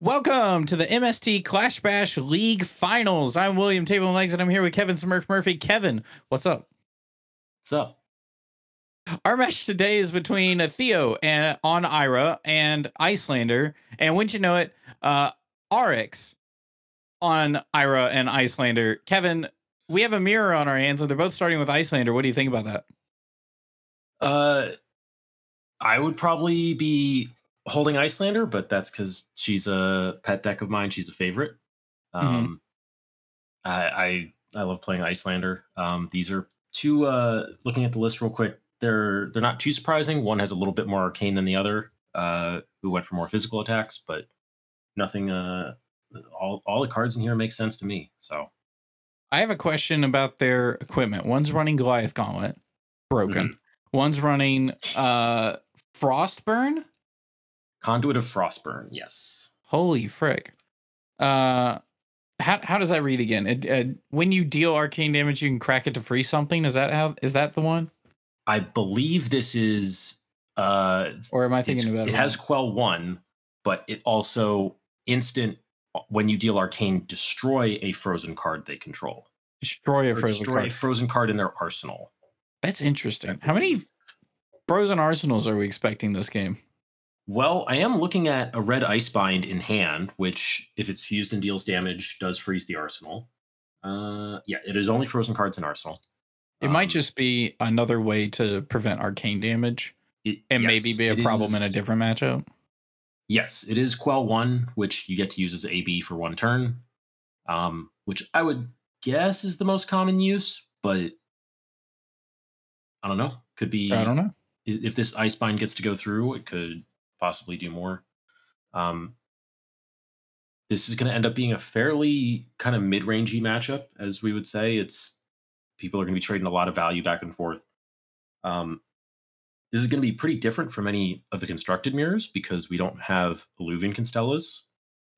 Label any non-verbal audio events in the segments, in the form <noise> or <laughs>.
Welcome to the MST Clash Bash League Finals. I'm William Table and Legs, and I'm here with Kevin Smurf Murphy. Kevin, what's up? What's up? Our match today is between Theo and on Ira and Iyslander, and wouldn't you know it, uh, RX on Ira and Iyslander. Kevin, we have a mirror on our hands, and they're both starting with Iyslander. What do you think about that? Uh, I would probably be holding Iyslander, but that's because she's a pet deck of mine. She's a favorite. Mm-hmm. Um, I, I I love playing Iyslander. Um, these are two. Uh, looking at the list real quick, they're they're not too surprising. One has a little bit more arcane than the other. Uh, who went for more physical attacks, but nothing. Uh, all all the cards in here make sense to me. So I have a question about their equipment. One's running Goliath Gauntlet, broken. One's running uh Frostburn. Conduit of Frostburn, yes. Holy frick. Uh how how does that read again? It, uh, when you deal arcane damage, you can crack it to free something. Is that how is that the one? I believe this is uh Or am I thinking about it it? has quell one, but it also instant when you deal arcane destroy a frozen card they control. destroy a frozen destroy a card. frozen card in their arsenal. That's interesting. How many frozen arsenals are we expecting this game? Well, I am looking at a red ice bind in hand, which, if it's fused and deals damage, does freeze the arsenal. Uh, yeah, it is only frozen cards in arsenal. It might Um, just be another way to prevent arcane damage it- and yes, maybe be a problem in a different matchup. Yes, it is Quell one, which you get to use as AB for one turn, um, which I would guess is the most common use, but I don't know. Could be. I don't know. If this ice bind gets to go through, it could possibly do more. Um, this is going to end up being a fairly kind of mid-rangey matchup, as we would say. It's people are going to be trading a lot of value back and forth. Um, this is going to be pretty different from any of the constructed mirrors because we don't have Illuvian Constellas,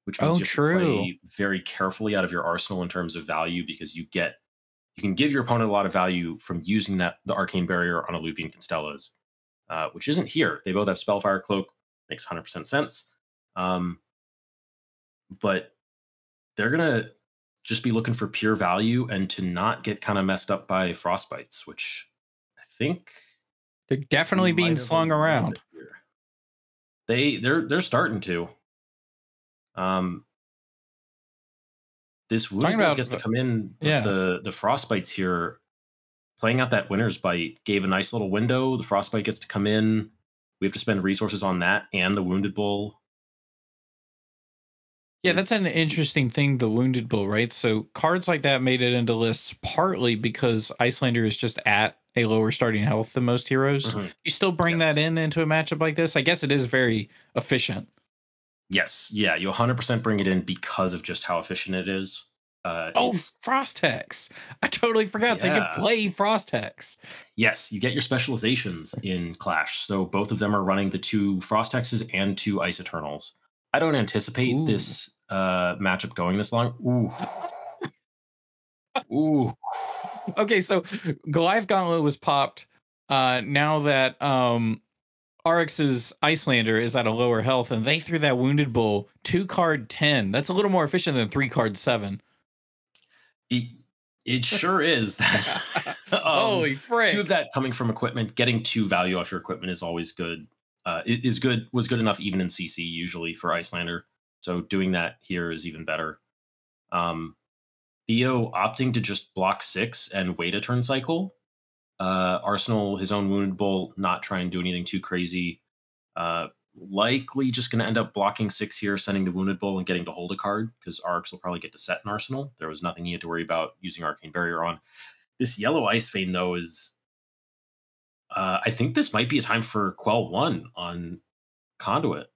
which means Oh, you have to true. play very carefully out of your arsenal in terms of value because you get you can give your opponent a lot of value from using that the arcane barrier on Illuvian Constellas, uh, which isn't here. They both have Spellfire Cloak, makes 100% sense. Um, but they're gonna just be looking for pure value and to not get kind of messed up by frostbites, which I think They're definitely being slung around. They they're they're starting to. Um, this wound about gets to come in. but yeah. The the frostbites here, playing out that winner's bite gave a nice little window. The frostbite gets to come in. We have to spend resources on that and the wounded bull. Yeah, that's an interesting thing, the Wounded Bull, right? So cards like that made it into lists partly because Iyslander is just at a lower starting health than most heroes. Mhm. You still bring that in into a matchup like this. I guess it is very efficient. Yes, yeah, you 100% bring it in because of just how efficient it is. Uh, Oh, Frost Hex. I totally forgot they Yeah. could play Frost Hex. Yes, you get your specializations in Clash. So both of them are running the two Frost Hexes and two Ice Eternals. I don't anticipate Ooh. this uh, matchup going this long. Ooh. Ooh. <laughs> Okay, so Goliath Gauntlet was popped. Uh, now that um, RX's Iyslander is at a lower health, and they threw that Wounded Bull two card 10. That's a little more efficient than three card seven. It, it sure is. <laughs> <laughs> Um, Holy frick. Two of that coming from equipment. Getting two value off your equipment is always good. Uh, it is good. Was good enough even in CC usually for Iyslander. So doing that here is even better. Um, Theo opting to just block six and wait a turn cycle. Uh, Arsenal his own wounded bull, not try and do anything too crazy. Uh, likely just going to end up blocking six here, sending the wounded bull and getting to hold a card because Arcs will probably get to set an Arsenal. There was nothing he had to worry about using Arcane Barrier on. This yellow Ice Vein though is, uh, I think this might be a time for Quell one on Conduit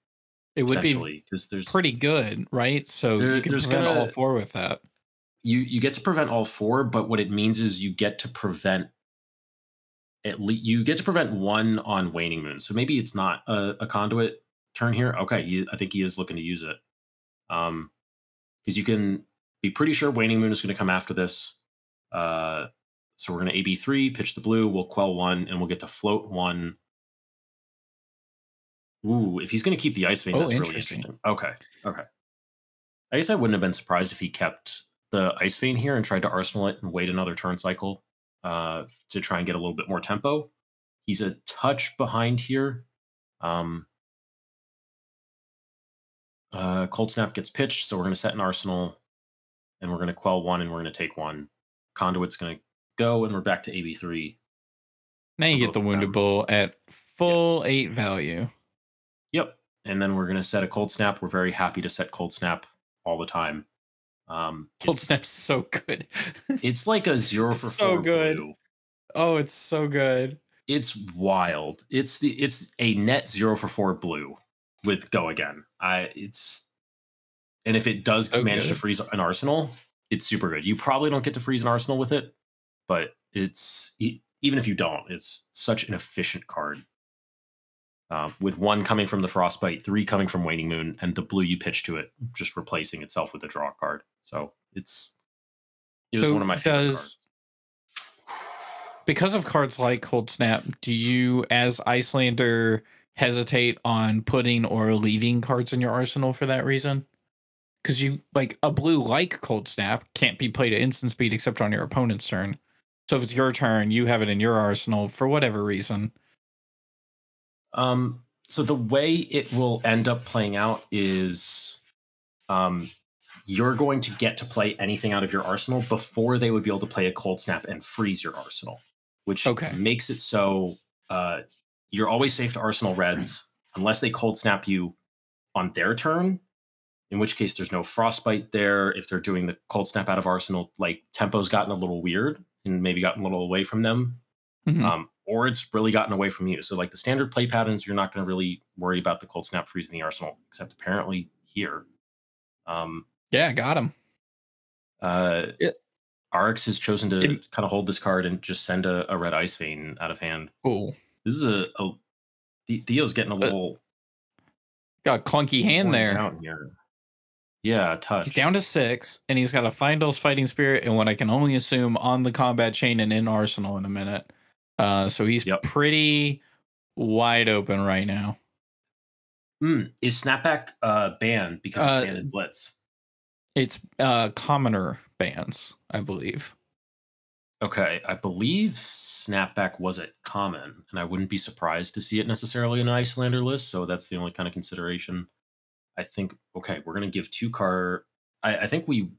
it would be potentially because there's pretty good, right? So There- you can there's prevent all gonna- four with that. you you get to prevent all four, but what it means is you get to prevent at least you get to prevent one on Waning Moon. So maybe it's not a, a conduit turn here. Okay, he, I think he is looking to use it. Um, because you can be pretty sure Waning Moon is going to come after this. Uh, so we're going to AB three, pitch the blue, we'll quell one, and we'll get to float one. Ooh, if he's going to keep the ice vein, Oh, that's really interesting. interesting. Okay, okay. I guess I wouldn't have been surprised if he kept the Ice Vein here and tried to arsenal it and wait another turn cycle uh, to try and get a little bit more tempo. He's a touch behind here. Um, uh, Cold Snap gets pitched, so we're going to set an arsenal and we're going to quell one and we're going to take one. Conduit's going to go and we're back to AB3. Now you get the wounded bull at full Yes. eight value. Yep. And then we're going to set a Cold Snap. We're very happy to set Cold Snap all the time. Um, Cold snap's so good. <laughs> it's like a zero for So four good. blue. oh, it's so good. It's wild. It's the it's a net zero for four blue with go again. I it's and if it does So manage to freeze an arsenal, it's super good. You probably don't get to freeze an arsenal with it, but it's even if you don't, it's such an efficient card. Um, with one coming from the frostbite, three coming from waning moon, and the blue you pitch to it just replacing itself with a draw card. So it's it was so one of my favorite does cards. because of cards like Cold Snap, do you as Iyslander hesitate on putting or leaving cards in your arsenal for that reason? Because you like a blue like Cold Snap can't be played at instant speed except on your opponent's turn. So if it's your turn, you have it in your arsenal for whatever reason. Um, so the way it will end up playing out is um, you're going to get to play anything out of your arsenal before they would be able to play a cold snap and freeze your arsenal, which Okay. makes it so uh, you're always safe to arsenal reds unless they cold snap you on their turn. In which case, there's no frostbite there. If they're doing the cold snap out of arsenal, like tempo's gotten a little weird and maybe gotten a little away from them Mhm. um, or it's really gotten away from you. So like the standard play patterns, you're not going to really worry about the cold snap freeze in the arsenal, except apparently here. Um, yeah, got him. uh, Yeah. Arx has chosen to It- kind of hold this card and just send a, a red ice vein out of hand. Cool. This is a, a The- Theo's getting a little Got a clunky hand there. here. Yeah, touch. He's down to six, and he's got a Fyendal's fighting spirit, and what I can only assume on the combat chain and in arsenal in a minute. Uh, so he's Yep. pretty wide open right now. Mm, is snapback uh, banned because Uh, it's banned in blitz? It's uh commoner bans, I believe. Okay, I believe snapback was it common, and I wouldn't be surprised to see it necessarily in an Iyslander list. So that's the only kind of consideration. I think. Okay, we're gonna give two card. I, I think we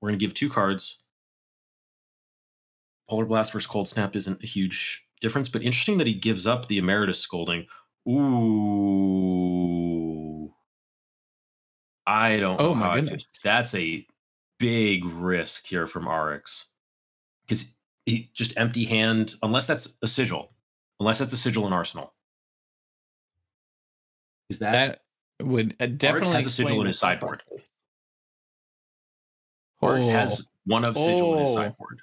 we're gonna give two cards. Polar Blast versus Cold Snap isn't a huge difference, but interesting that he gives up the Emeritus Scolding. Ooh, I don't. Oh know my how I feel. goodness. that's a big risk here from RX because he just empty hand unless that's a sigil, unless that's a sigil in Arsenal. Is that, That would uh, definitely has a sigil in his sideboard. complexity. RX Oh, has one of sigil in his Oh. sideboard?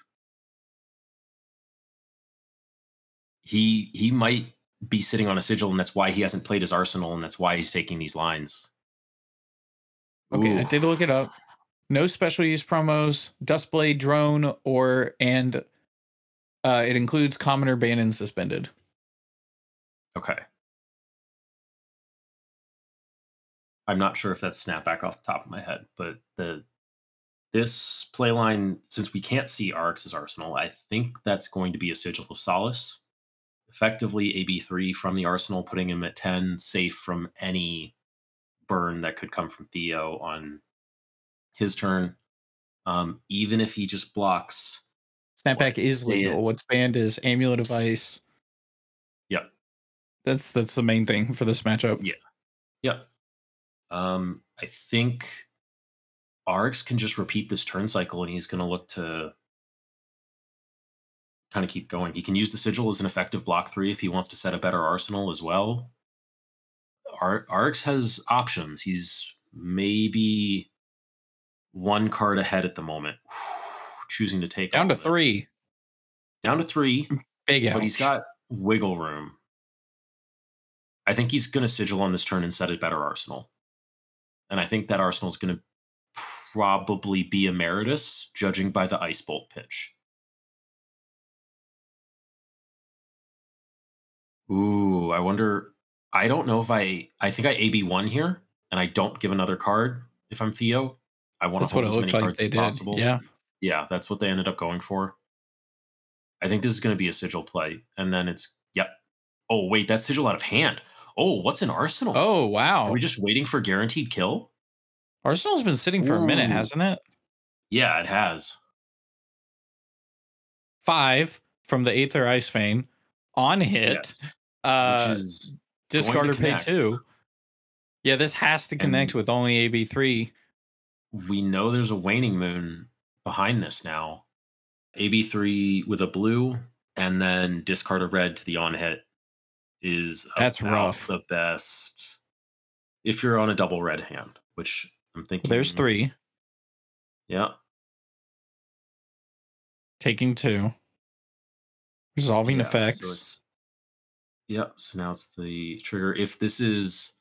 He he might be sitting on a sigil, and that's why he hasn't played his arsenal, and that's why he's taking these lines. Okay, I did look it up. No special use promos, Dustblade drone, or and uh, it includes commoner ban and suspended. Okay. I'm not sure if that's snapback off the top of my head, but the this playline, since we can't see Arx's arsenal, I think that's going to be a sigil of solace. Effectively, AB3 from the arsenal, putting him at 10, safe from any burn that could come from Theo on his turn. Um, even if he just blocks. Snapback What, is legal. What's banned is amulet of ice. Yep. That's that's the main thing for this matchup. Yeah. Yep. Um, I think Arx can just repeat this turn cycle and he's going to look to kind of keep going. He can use the sigil as an effective block three if he wants to set a better arsenal as well. Ar- Arx has options. He's maybe one card ahead at the moment, <sighs> choosing to take Down to three. Down to three, Big ouch. but he's got wiggle room. I think he's going to sigil on this turn and set a better arsenal. And I think that arsenal is going to probably be emeritus, judging by the ice bolt pitch. Ooh, I wonder. I don't know if I. I think I AB one here, and I don't give another card if I'm Theo. I want to hold as many like cards as did. possible. Yeah. yeah, that's what they ended up going for. I think this is going to be a sigil play, and then it's yep. Oh wait, that's sigil out of hand. Oh, what's an arsenal? Oh wow. Are we just waiting for guaranteed kill? Arsenal's been sitting for a minute, hasn't it? Yeah, it has. Five from the Aether Ice Vein on hit. Yes. Uh Which is discard or pay two. Yeah, this has to connect And- with only AB3. we know there's a waning moon behind this now. AB3 with a blue and then discard a red to the on hit is That's rough. The best if you're on a double red hand, which I'm thinking There's three, Yeah. taking two. Resolving yeah, effects. it's- Yep. So now it's the trigger. If this is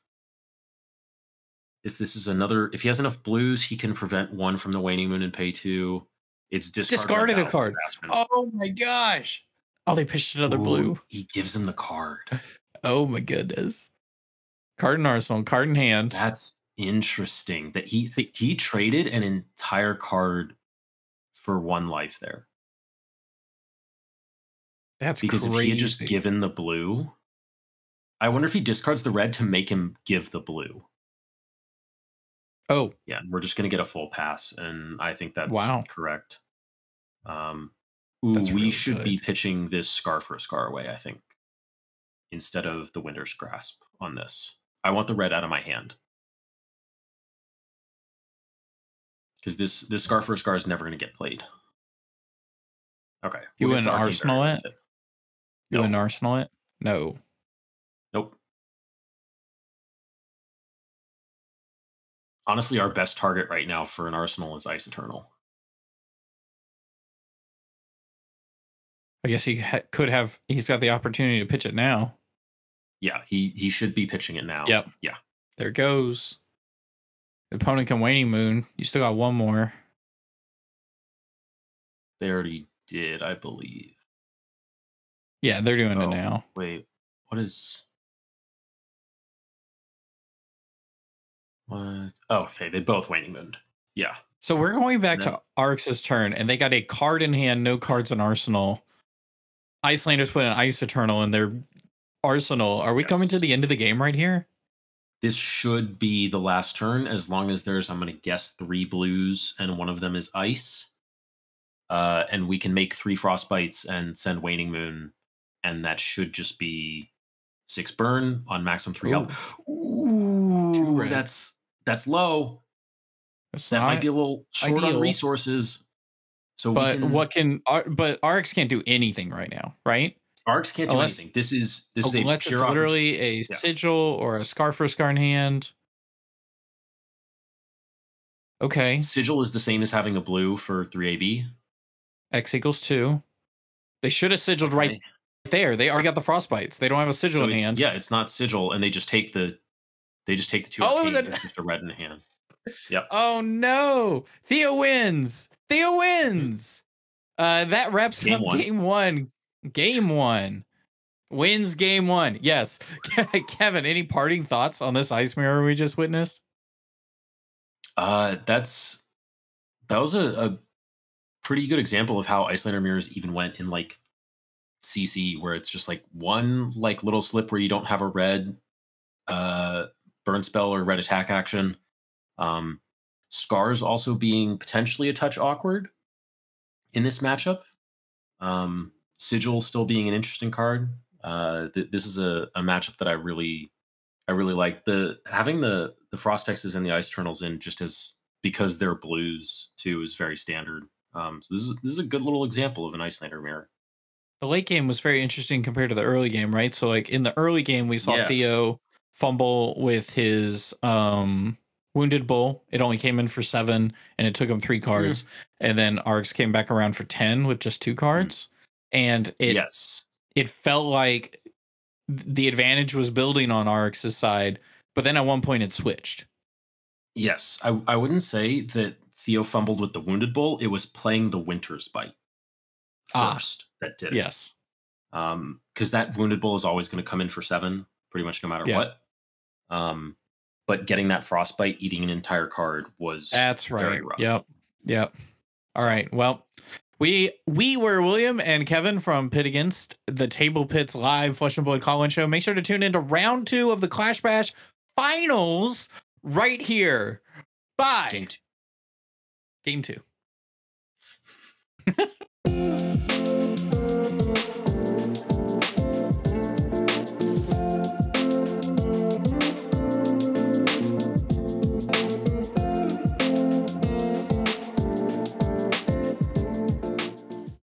if this is another if he has enough blues, he can prevent one from the waning moon and pay two. It's discard red Discarded a card. oh my gosh. Oh, they pitched another Ooh, blue. He gives him the card. <laughs> Oh my goodness. Card in arsenal, card in hand. That's interesting. That he he traded an entire card for one life there. That's Because crazy. if he had just given the blue, I wonder if he discards the red to make him give the blue. oh, Yeah, we're just gonna get a full pass, and I think that's Wow. correct. Um, ooh, That's we really should be pitching this scar for a scar away. I think instead of the Winter's Grasp on this. I want the red out of my hand because this this scar for a scar is never going to get played. Okay, You we'll wouldn't Arsenal it? you No. an arsenal it? No. Honestly, our best target right now for an arsenal is Ice Eternal. I guess he ha- could have. He's got the opportunity to pitch it now. Yeah, he he should be pitching it now. Yep. Yeah. There it goes. The opponent can waning moon. You still got one more. They already did, I believe. Yeah, they're doing it Oh, now. Wait, what is? What? Oh, okay. They both waning mooned. Yeah. So we're going back No. to Arx's turn, and they got a card in hand, no cards in arsenal. Iyslanders put an Ice Eternal in their arsenal. Are we coming to the end of the game right here? This should be the last turn as long as there's, I'm going to guess, three blues and one of them is ice. Uh, and we can make three frostbites and send waning moon, and that should just be six burn on maximum three health. Ooh, that's that's low. It's That might be a little short ideal. on resources. So, but can, what can? But Arx can't do anything right now, right? arcs can't do anything. This is this is a Unless it's literally a sigil or a scar for a scar in hand. Okay, sigil is the same as having a blue for three AB. X equals two. They should have sigiled right Okay. there. They already got the frostbites. They don't have a sigil So in hand. yeah, it's not sigil, and they just take the they just take the two. Oh, it was a- just a red in the hand. <laughs> Yep. Oh no! Theo wins. Theo wins. Uh, that wraps Game up one. game one. Game one wins game one. Yes, <laughs> Kevin. Any parting thoughts on this ice mirror we just witnessed? Uh, that's that was a, a pretty good example of how Iyslander mirrors even went in like CC, where it's just like one like little slip where you don't have a red uh burn spell or red attack action. Um, scars also being potentially a touch awkward in this matchup. Um, sigil still being an interesting card. Uh, th- this is a, a matchup that I really I really like the having the the Frost Hexes and the ice eternals in just as because they're blues too is very standard. Um, so this is this is a good little example of an Iyslander mirror. The late game was very interesting compared to the early game, right? So, like in the early game, we saw Yeah. Theo fumble with his um wounded bull. It only came in for seven, and it took him three cards. And then Arx came back around for ten with just two cards, and it yes, it felt like the advantage was building on Arx's side, but then at one point it switched. yes. I I wouldn't say that Theo fumbled with the wounded bull. It was playing the winter's bite Ah. first that did it. Yes. um because that wounded bull is always going to come in for seven pretty much no matter Yeah. what um but getting that frostbite, eating an entire card was That's right. very rough. Yep. Yep. All So- right. Well, we we were William and Kevin from Pit Against the Table Pits live Flesh and Blood call-in show. Make sure to tune into round two of the Clash Bash finals right here. Bye. Game two. Game two. <laughs>